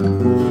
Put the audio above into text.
Música